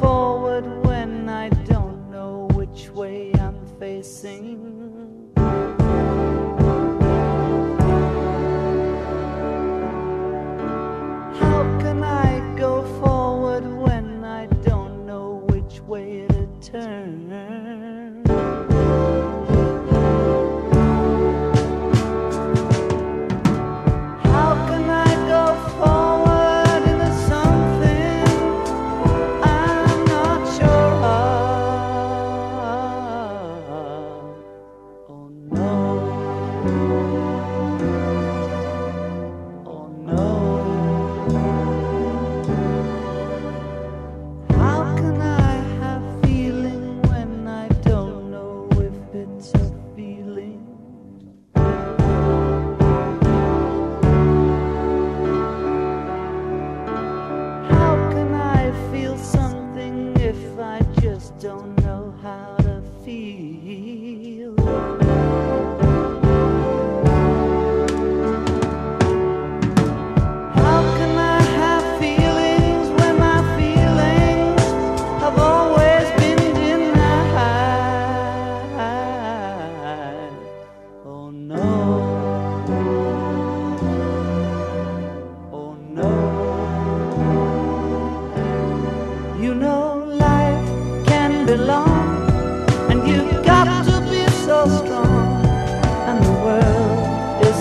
forward when I don't know which way I'm facing. don't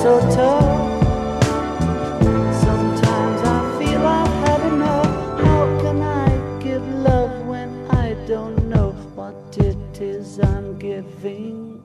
so tough. Sometimes I feel I've had enough. How can I give love when I don't know what it is I'm giving?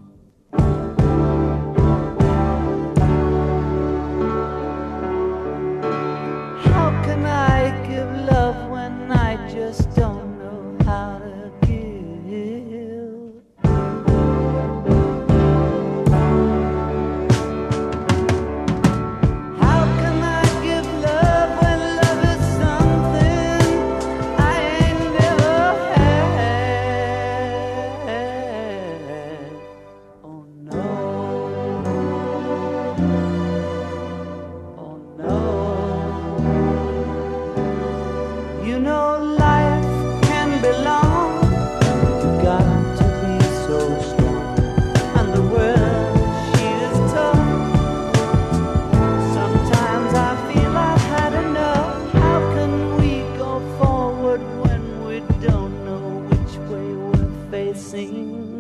sing.